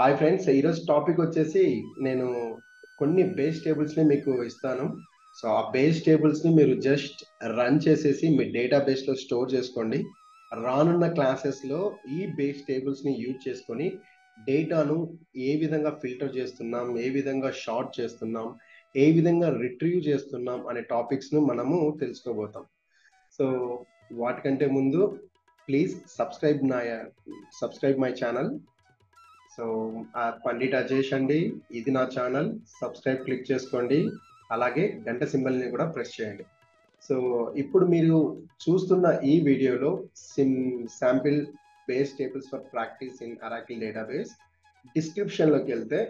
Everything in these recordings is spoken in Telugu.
హాయ్ ఫ్రెండ్స్ ఈరోజు టాపిక్ వచ్చేసి నేను కొన్ని బేస్ టేబుల్స్ని మీకు ఇస్తాను. సో ఆ బేస్ టేబుల్స్ని మీరు జస్ట్ రన్ చేసేసి మీ డేటాబేస్లో స్టోర్ చేసుకోండి. రానున్న క్లాసెస్లో ఈ బేస్ టేబుల్స్ని యూజ్ చేసుకొని డేటాను ఏ విధంగా ఫిల్టర్ చేస్తున్నాం ఏ విధంగా షార్ట్ చేస్తున్నాం ఏ విధంగా రిట్రీవ్ చేస్తున్నాం అనే టాపిక్స్ను మనము తెలుసుకోబోతాం. సో వాటికంటే ముందు ప్లీజ్ సబ్స్క్రైబ్ నా subscribe my channel so Pandit Ajesh అండి ఇది నా ఛానల్. సబ్స్క్రైబ్ క్లిక్ చేసుకోండి. అలాగే గంట సింబల్ని కూడా ప్రెస్ చేయండి. సో ఇప్పుడు మీరు చూస్తున్న ఈ వీడియోలో sim sample base tables for practice in Oracle database డిస్క్రిప్షన్లోకి వెళ్తే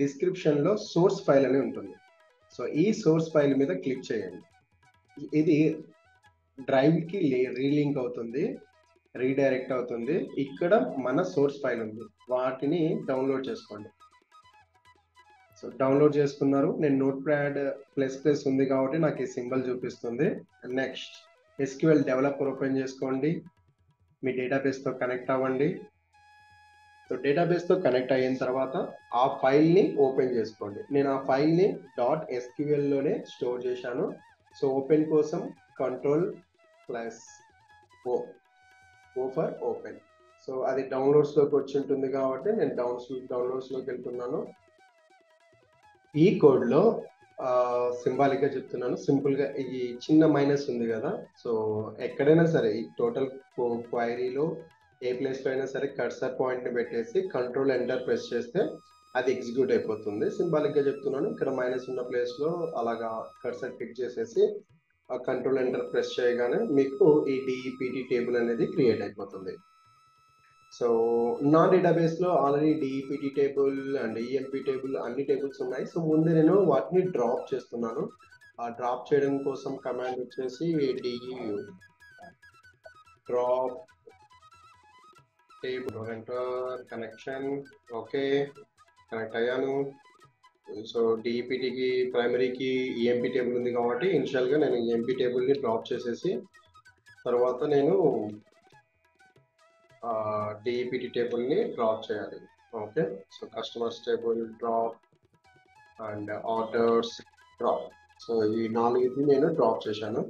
డిస్క్రిప్షన్లో సోర్స్ ఫైల్ అని ఉంటుంది. సో ఈ సోర్స్ ఫైల్ మీద క్లిక్ చేయండి. ఇది డ్రైవ్కి రీలింక్ అవుతుంది. రీడైరెక్ట్ అవుతుంది. ఇక్కడ మన సోర్స్ ఫైల్ ఉంది. వాటిని డౌన్లోడ్ చేసుకోండి. సో డౌన్లోడ్ చేసుకున్నారు. నేను నోట్ ప్యాడ్ ప్లస్ ప్లస్ ఉంది కాబట్టి నాకు ఈ సింబల్ చూపిస్తుంది. నెక్స్ట్ ఎస్క్యూఎల్ డెవలపర్ ఓపెన్ చేసుకోండి. మీ డేటాబేస్తో కనెక్ట్ అవ్వండి. సో డేటాబేస్తో కనెక్ట్ అయిన తర్వాత ఆ ఫైల్ని ఓపెన్ చేసుకోండి. నేను ఆ ఫైల్ని డాట్ ఎస్క్యూఎల్లోనే స్టోర్ చేశాను. సో ఓపెన్ కోసం control plus O O for open. So అది డౌన్లోడ్స్లోకి వచ్చి ఉంటుంది కాబట్టి నేను డౌన్స్ డౌన్లోడ్స్లోకి వెళ్తున్నాను. ఈ కోడ్లో సింబాలిక్గా చెప్తున్నాను. సింపుల్గా ఈ చిన్న మైనస్ ఉంది కదా. సో ఎక్కడైనా సరే ఈ టోటల్ క్వైరీలో ఏ ప్లేస్లో అయినా సరే కర్సర్ పాయింట్ని పెట్టేసి కంట్రోల్ ఎంటర్ ప్రెస్ చేస్తే అది ఎగ్జిక్యూట్ అయిపోతుంది. సింబాలిక్గా చెప్తున్నాను. ఇక్కడ మైనస్ ఉన్న ప్లేస్లో అలాగా కర్సర్ క్లిక్ చేసేసి ఆ కంట్రోల్ ఎంటర్ ప్రెస్ చేయగానే మీకు ఈ డిఈపిటి టేబుల్ అనేది క్రియేట్ అయిపోతుంది. సో నా డేటాబేస్లో already DEPT table and EMP table అన్ని టేబుల్స్ ఉన్నాయి. సో ముందే నేను వాటిని డ్రాప్ చేస్తున్నాను. ఆ డ్రాప్ చేయడం కోసం కమాండ్ వచ్చేసి D E drop table enter connection okay connect అయ్యాను. సో డిఈపిటికి ప్రైమరీకి ఈఎంపీ టేబుల్ ఉంది కాబట్టి ఇనిషియల్గా నేను ఈఎంపీ టేబుల్ని డ్రాప్ చేసేసి తర్వాత నేను డిఈపిటి టేబుల్ని డ్రాప్ చేయాలి. Okay so customers table drop and orders drop so ఈ నాలుగుది నేను డ్రాప్ చేశాను.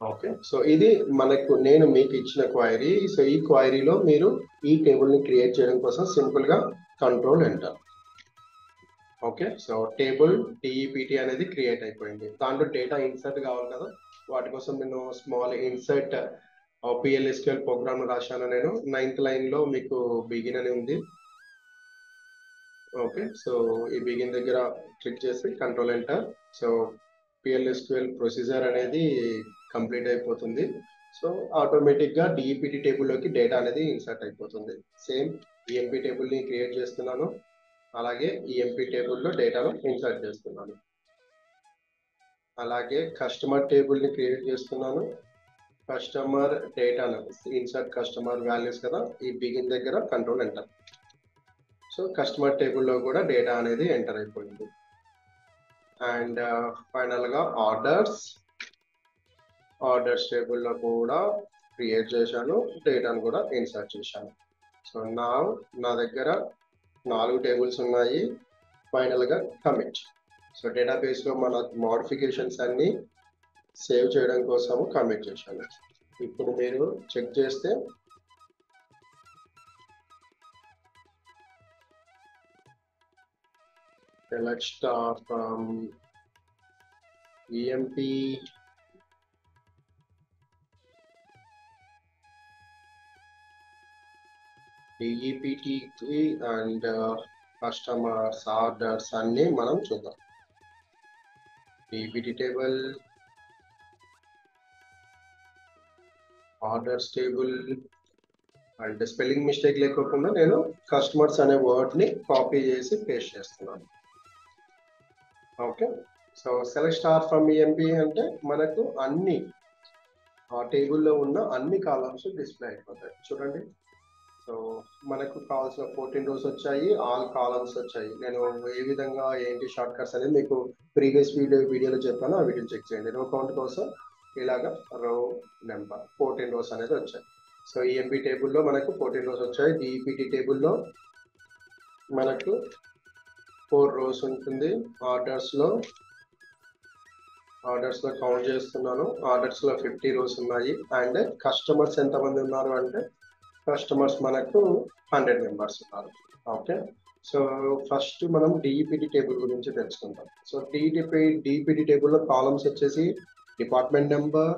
ఓకే సో ఇది మనకు నేను మీకు ఇచ్చిన క్వైరీ సో ఈ క్వైరీలో మీరు ఈ టేబుల్ని క్రియేట్ చేయడం కోసం సింపుల్గా control enter okay so table DEPT అనేది క్రియేట్ అయిపోయింది. దాంట్లో డేటా ఇన్సర్ట్ కావాలి కదా వాటి కోసం నేను స్మాల్ ఇన్సర్ట్ పిఎల్ఎస్క్యూఎల్ ప్రోగ్రామ్ రాశాను నేను. నైన్త్ లైన్లో మీకు బిగిన్ అని ఉంది. ఓకే సో ఈ బిగిన్ దగ్గర క్లిక్ చేసి control enter. So P L S Q L procedure అనేది కంప్లీట్ అయిపోతుంది. సో ఆటోమేటిక్గా డిఈపిటి టేబుల్లోకి డేటా అనేది ఇన్సర్ట్ అయిపోతుంది. సేమ్ ఈఎంపీ టేబుల్ని క్రియేట్ చేస్తున్నాను. అలాగే ఈఎంపీ టేబుల్లో డేటాను ఇన్సర్ట్ చేస్తున్నాను. అలాగే కస్టమర్ టేబుల్ని క్రియేట్ చేస్తున్నాను. కస్టమర్ డేటాను ఇన్సర్ట్ కస్టమర్ వాల్యూస్ కదా ఈ బిగిన్ దగ్గర కంట్రోల్ ఎంటర్. సో కస్టమర్ టేబుల్లో కూడా డేటా అనేది ఎంటర్ అయిపోయింది. అండ్ ఫైనల్గా ఆర్డర్స్. ఆర్డర్స్ టేబుల్లో కూడా క్రియేట్ చేశాను డేటాను కూడా ఇన్సర్ట్ చేశాను. సో నా నా దగ్గర నాలుగు టేబుల్స్ ఉన్నాయి. ఫైనల్గా కమిట్ సో డేటాబేస్లో మన మోడిఫికేషన్స్ అన్నీ సేవ్ చేయడం కోసము కమిట్ చేశాను. ఇప్పుడు మీరు చెక్ చేస్తే select star from EMP డిఈపిటికి అండ్ కస్టమర్స్ ఆర్డర్స్ అన్ని మనం చూద్దాం. DEPT table orders table and spelling mistake లేకోకుండా నేను కస్టమర్స్ అనే వర్డ్ని కాపీ చేసి పేస్ట్ చేస్తున్నాను. Okay so select star from EMP అంటే మనకు అన్ని ఆ టేబుల్లో ఉన్న అన్ని కాలమ్స్ డిస్ప్లే అయిపోతాయి. చూడండి. సో మనకు కావాల్సిన ఫోర్టీన్ రోస్ వచ్చాయి ఆల్ కాలమ్స్ వచ్చాయి. నేను ఏ విధంగా ఏంటి షార్ట్ కట్స్ అనేది మీకు ప్రీవియస్ వీడియో వీడియోలో చెప్పాను. ఆ వీడియో చెక్ చేయండి. రో కౌంట్ కోసం ఇలాగ రో నెంబర్ ఫోర్టీన్ రోస్ అనేది వచ్చాయి. సో ఈఎంపీ టేబుల్లో మనకు ఫోర్టీన్ రోస్ వచ్చాయి. డిఈపిటి టేబుల్లో మనకు ఫోర్ రోస్ ఉంటుంది. ఆర్డర్స్లో ఆర్డర్స్లో కౌంట్ చేస్తున్నాను. ఆర్డర్స్లో ఫిఫ్టీ రోస్ ఉన్నాయి. అండ్ కస్టమర్స్ ఎంతమంది ఉన్నారు అంటే కస్టమర్స్ మనకు హండ్రెడ్ మెంబర్స్ ఉన్నారు. ఓకే సో ఫస్ట్ మనం డిఈపిడి టేబుల్ గురించి తెలుసుకుందాం. సో డిటిపి డిఈపిడి టేబుల్లో కాలమ్స్ వచ్చేసి department number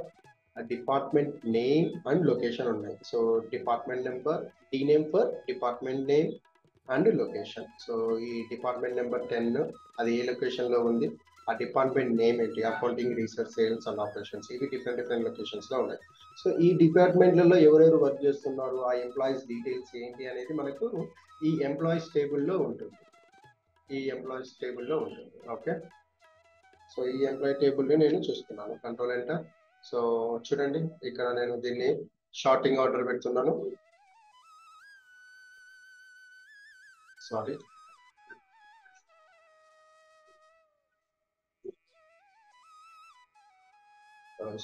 department name and location ఉన్నాయి. So department number D name for department name and location so ఈ డిపార్ట్మెంట్ నెంబర్ టెన్ అది ఏ లొకేషన్లో ఉంది? ఆ డిపార్ట్మెంట్ నేమ్ ఏంటి? Accounting research sales and operations ఇవి డిఫరెంట్ డిఫరెంట్ లొకేషన్స్లో ఉన్నాయి. సో ఈ డిపార్ట్మెంట్లలో ఎవరెవరు వర్క్ చేస్తున్నారు? ఆ ఎంప్లాయీస్ డీటెయిల్స్ ఏంటి అనేది మనకు ఈ ఎంప్లాయీస్ టేబుల్లో ఉంటుంది. ఈ ఎంప్లాయీస్ టేబుల్లో ఉంటుంది. ఓకే? సో ఈ ఎంప్లాయీ టేబుల్ నేను చూస్తున్నాను. కంట్రోల్ ఎంటర్ సో చూడండి ఇక్కడ నేను దీన్ని షార్టింగ్ ఆర్డర్ పెడుతున్నాను. సారీ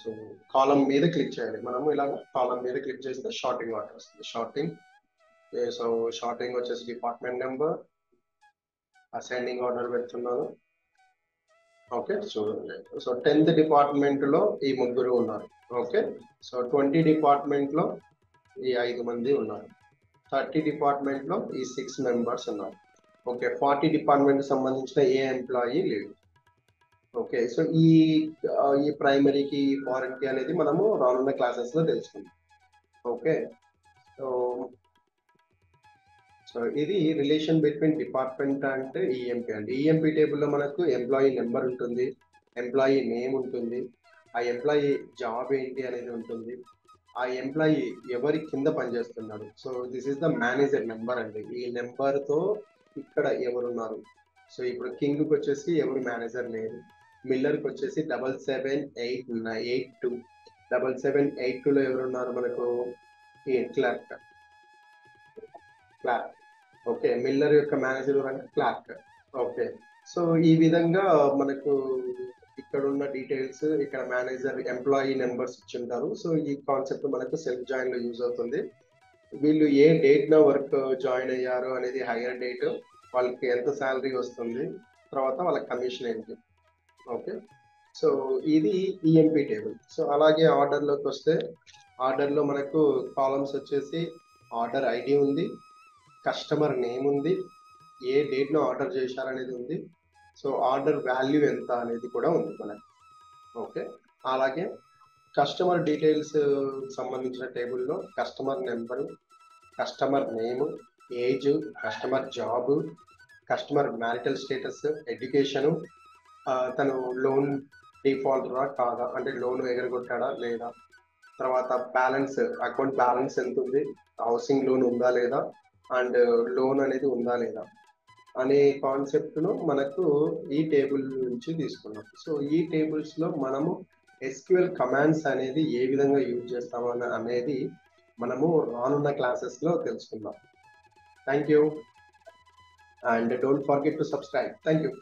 సో కాలం మీద క్లిక్ చేయాలి మనము ఇలాగ కాలం మీద క్లిక్ చేస్తే షార్టింగ్ ఆర్డర్ వస్తుంది. షార్టింగ్. సో షార్టింగ్ వచ్చేసి డిపార్ట్మెంట్ నెంబర్ అసెండింగ్ ఆర్డర్ పెడుతున్నాను ఓకే చూడండి సో టెన్త్ డిపార్ట్మెంట్లో ఈ ముగ్గురు ఉన్నారు. ఓకే సో ట్వంటీ డిపార్ట్మెంట్లో ఈ ఐదు మంది ఉన్నారు. థర్టీ డిపార్ట్మెంట్లో ఈ సిక్స్ మెంబర్స్ ఉన్నారు. ఓకే ఫార్టీ డిపార్ట్మెంట్ సంబంధించిన ఏ ఎంప్లాయీ లేదు. ఓకే సో ఈ ఈ ప్రైమరీకి వారంటీ అనేది మనము రానున్న క్లాసెస్లో తెలుసుకుందాం. ఓకే సో సో ఇది relation between department and EMP అండి. ఈఎంపీ టేబుల్లో మనకు ఎంప్లాయీ నెంబర్ ఉంటుంది ఎంప్లాయీ నేమ్ ఉంటుంది ఆ ఎంప్లాయీ జాబ్ ఏంటి అనేది ఉంటుంది ఆ ఎంప్లాయీ ఎవరి కింద పనిచేస్తున్నాడు. So this is the manager number అండి. ఈ నెంబర్తో ఇక్కడ ఎవరున్నారు? సో ఇప్పుడు కింగ్కి వచ్చేసి ఎవరు మేనేజర్ లేరు. మిల్లర్కి వచ్చేసి double seven eight eight two. Double seven eight two లో ఎవరున్నారు మనకు? క్లార్క్. క్లార్క్. ఓకే మిల్లర్ యొక్క మేనేజర్ అంటే క్లార్క్. ఓకే. సో ఈ విధంగా మనకు ఇక్కడ ఉన్న డీటెయిల్స్ ఇక్కడ మేనేజర్ ఎంప్లాయీ నెంబర్స్ ఇచ్చి ఉంటారు సో ఈ కాన్సెప్ట్ మనకు సెల్ఫ్ జాయిన్లో యూజ్ అవుతుంది. వీళ్ళు ఏ డేట్ నా వర్క్ జాయిన్ అయ్యారు అనేది హైయర్ డేట్ వాళ్ళకి ఎంత శాలరీ వస్తుంది తర్వాత వాళ్ళ కమిషన్ ఏంటి? ఓకే. సో ఇది E M P table. So అలాగే ఆర్డర్లోకి వస్తే ఆర్డర్లో మనకు కాలమ్స్ వచ్చేసి ఆర్డర్ ఐడి ఉంది కస్టమర్ నేమ్ ఉంది ఏ డేట్లో ఆర్డర్ చేశారనేది ఉంది సో ఆర్డర్ వాల్యూ ఎంత అనేది కూడా ఉంది మనకి. ఓకే. అలాగే కస్టమర్ డీటెయిల్స్ సంబంధించిన టేబుల్లో customer number customer name age customer job customer marital status education తను లోన్ డిఫాల్టరా కాదా? అంటే లోన్ ఎగరగొట్టాడా లేదా? తర్వాత బ్యాలెన్స్ అకౌంట్ బ్యాలెన్స్ ఎంత ఉంది హౌసింగ్ లోన్ ఉందా లేదా? అండ్ లోన్ అనేది ఉందా లేదా? అనే కాన్సెప్ట్ను మనకు ఈ టేబుల్ నుంచి తీసుకున్నాం. సో ఈ టేబుల్స్లో మనము ఎస్క్యూఎల్ కమాండ్స్ అనేది ఏ విధంగా యూజ్ చేస్తామని అనేది మనము రానున్న క్లాసెస్లో తెలుసుకుందాం. Thank you and don't forget to subscribe. Thank you